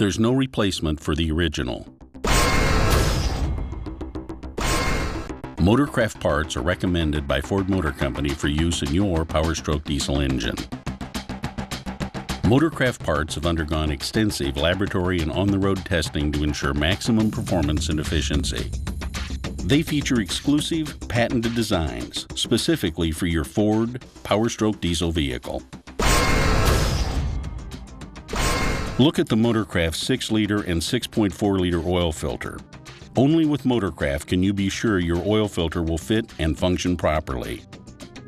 there's no replacement for the original. Motorcraft parts are recommended by Ford Motor Company for use in your Powerstroke diesel engine. Motorcraft parts have undergone extensive laboratory and on-the-road testing to ensure maximum performance and efficiency. They feature exclusive, patented designs specifically for your Ford Powerstroke diesel vehicle. Look at the Motorcraft 6 liter and 6.4 liter oil filter. Only with Motorcraft can you be sure your oil filter will fit and function properly.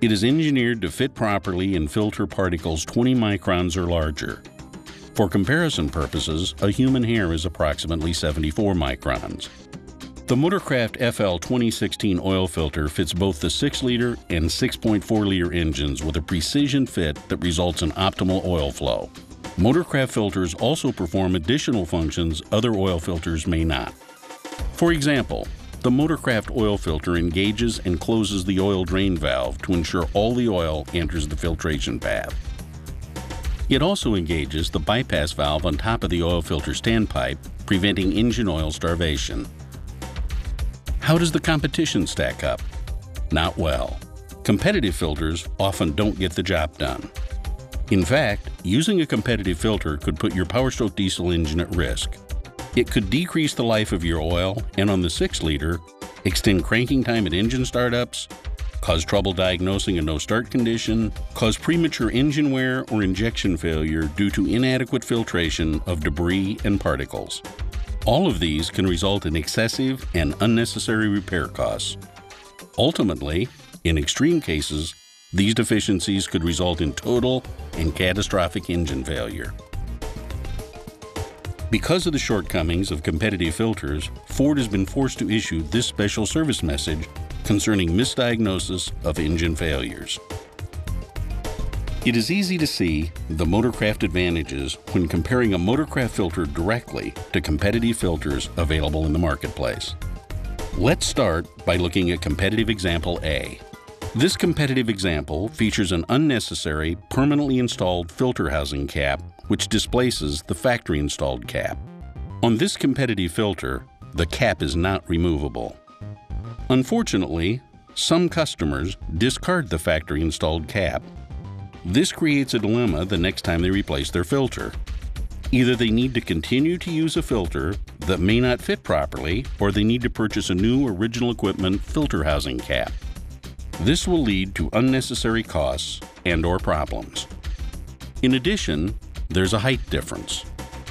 It is engineered to fit properly and filter particles 20 microns or larger. For comparison purposes, a human hair is approximately 74 microns. The Motorcraft FL 2016 oil filter fits both the 6 liter and 6.4 liter engines with a precision fit that results in optimal oil flow. Motorcraft filters also perform additional functions other oil filters may not. For example, the Motorcraft oil filter engages and closes the oil drain valve to ensure all the oil enters the filtration path. It also engages the bypass valve on top of the oil filter standpipe, preventing engine oil starvation. How does the competition stack up? Not well. Competitive filters often don't get the job done. In fact, using a competitive filter could put your Powerstroke diesel engine at risk. It could decrease the life of your oil and on the 6 liter, extend cranking time at engine startups, cause trouble diagnosing a no start condition, cause premature engine wear or injection failure due to inadequate filtration of debris and particles. All of these can result in excessive and unnecessary repair costs. Ultimately, in extreme cases, these deficiencies could result in total and catastrophic engine failure. Because of the shortcomings of competitive filters, Ford has been forced to issue this special service message concerning misdiagnosis of engine failures. It is easy to see the Motorcraft advantages when comparing a Motorcraft filter directly to competitive filters available in the marketplace. Let's start by looking at competitive example A. This competitive example features an unnecessary, permanently installed filter housing cap which displaces the factory installed cap. On this competitive filter, the cap is not removable. Unfortunately, some customers discard the factory installed cap this creates a dilemma the next time they replace their filter. Either they need to continue to use a filter that may not fit properly, or they need to purchase a new original equipment filter housing cap. This will lead to unnecessary costs and or problems. In addition, there's a height difference.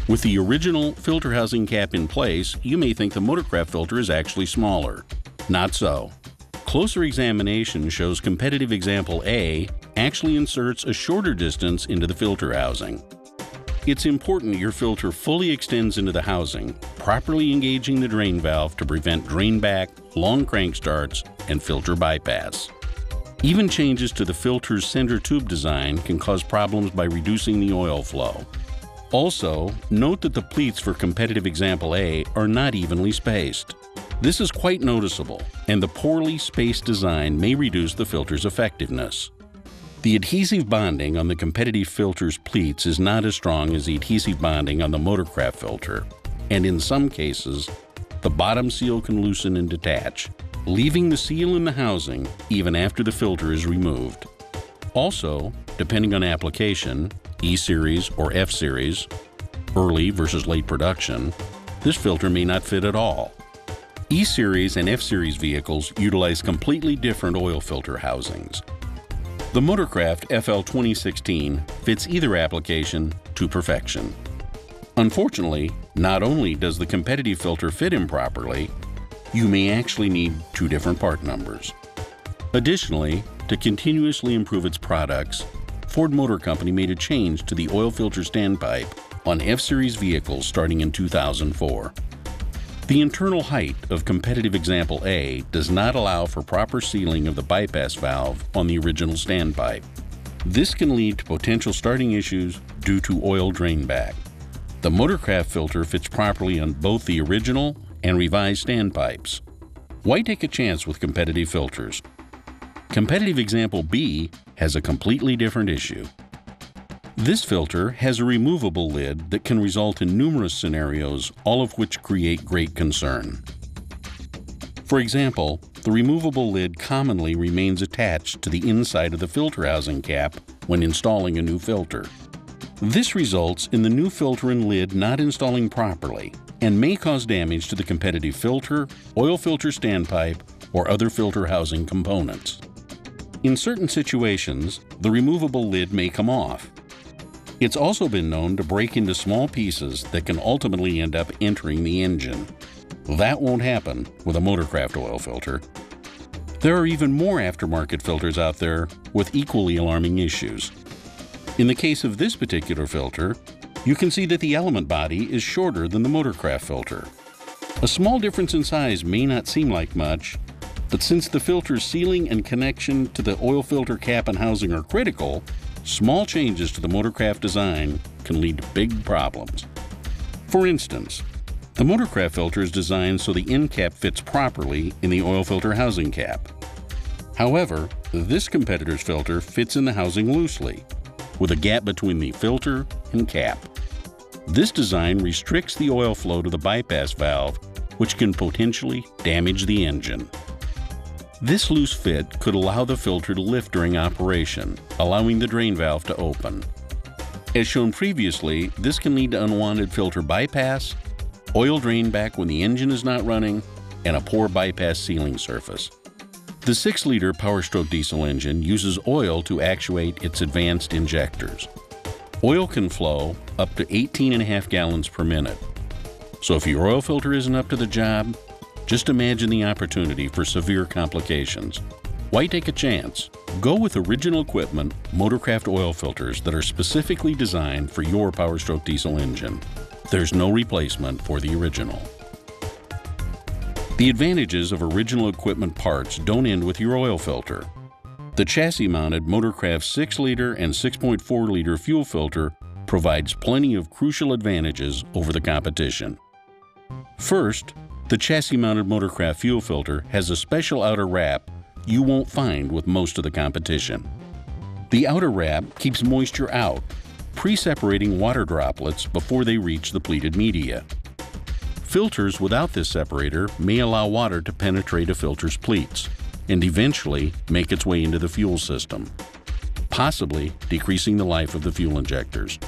With the original filter housing cap in place, you may think the Motorcraft filter is actually smaller. Not so. Closer examination shows competitive example A actually inserts a shorter distance into the filter housing. It's important your filter fully extends into the housing, properly engaging the drain valve to prevent drain back, long crank starts, and filter bypass. Even changes to the filter's center tube design can cause problems by reducing the oil flow. Also, note that the pleats for competitive example A are not evenly spaced. This is quite noticeable, and the poorly spaced design may reduce the filter's effectiveness. The adhesive bonding on the competitive filter's pleats is not as strong as the adhesive bonding on the Motorcraft filter, and in some cases, the bottom seal can loosen and detach, leaving the seal in the housing even after the filter is removed. Also, depending on application, E-Series or F-Series, early versus late production, this filter may not fit at all. E-Series and F-Series vehicles utilize completely different oil filter housings, the Motorcraft FL 2016 fits either application to perfection. Unfortunately, not only does the competitive filter fit improperly, you may actually need two different part numbers. Additionally, to continuously improve its products, Ford Motor Company made a change to the oil filter standpipe on F-Series vehicles starting in 2004. The internal height of competitive example A does not allow for proper sealing of the bypass valve on the original standpipe. This can lead to potential starting issues due to oil drain back. The Motorcraft filter fits properly on both the original and revised standpipes. Why take a chance with competitive filters? Competitive example B has a completely different issue. This filter has a removable lid that can result in numerous scenarios, all of which create great concern. For example, the removable lid commonly remains attached to the inside of the filter housing cap when installing a new filter. This results in the new filter and lid not installing properly and may cause damage to the competitive filter, oil filter standpipe, or other filter housing components. In certain situations, the removable lid may come off. It's also been known to break into small pieces that can ultimately end up entering the engine. That won't happen with a Motorcraft oil filter. There are even more aftermarket filters out there with equally alarming issues. In the case of this particular filter, you can see that the element body is shorter than the Motorcraft filter. A small difference in size may not seem like much, but since the filter's sealing and connection to the oil filter cap and housing are critical, small changes to the Motorcraft design can lead to big problems. For instance, the Motorcraft filter is designed so the end cap fits properly in the oil filter housing cap. However, this competitor's filter fits in the housing loosely, with a gap between the filter and cap. This design restricts the oil flow to the bypass valve, which can potentially damage the engine. This loose fit could allow the filter to lift during operation, allowing the drain valve to open. As shown previously, this can lead to unwanted filter bypass, oil drain back when the engine is not running, and a poor bypass sealing surface. The 6-liter Powerstroke diesel engine uses oil to actuate its advanced injectors. Oil can flow up to 18.5 gallons per minute. So if your oil filter isn't up to the job, just imagine the opportunity for severe complications. Why take a chance? Go with original equipment Motorcraft oil filters that are specifically designed for your Powerstroke diesel engine. There's no replacement for the original. The advantages of original equipment parts don't end with your oil filter. The chassis-mounted Motorcraft 6-liter and 6.4-liter fuel filter provides plenty of crucial advantages over the competition. First, the chassis-mounted Motorcraft fuel filter has a special outer wrap you won't find with most of the competition. The outer wrap keeps moisture out, pre-separating water droplets before they reach the pleated media. Filters without this separator may allow water to penetrate a filter's pleats and eventually make its way into the fuel system, possibly decreasing the life of the fuel injectors.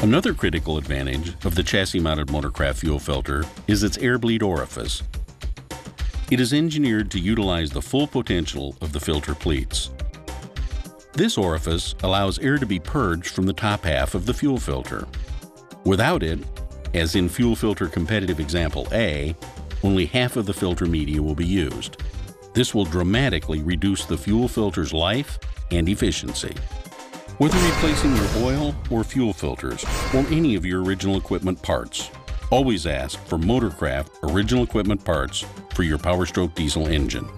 Another critical advantage of the chassis-mounted Motorcraft fuel filter is its air bleed orifice. It is engineered to utilize the full potential of the filter pleats. This orifice allows air to be purged from the top half of the fuel filter. Without it, as in fuel filter competitive example A, only half of the filter media will be used. This will dramatically reduce the fuel filter's life and efficiency. Whether replacing your oil or fuel filters or any of your original equipment parts, always ask for Motorcraft original equipment parts for your Powerstroke diesel engine.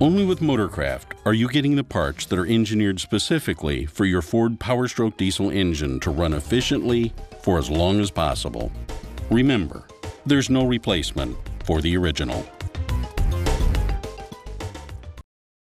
Only with Motorcraft are you getting the parts that are engineered specifically for your Ford Powerstroke diesel engine to run efficiently for as long as possible. Remember, there's no replacement for the original.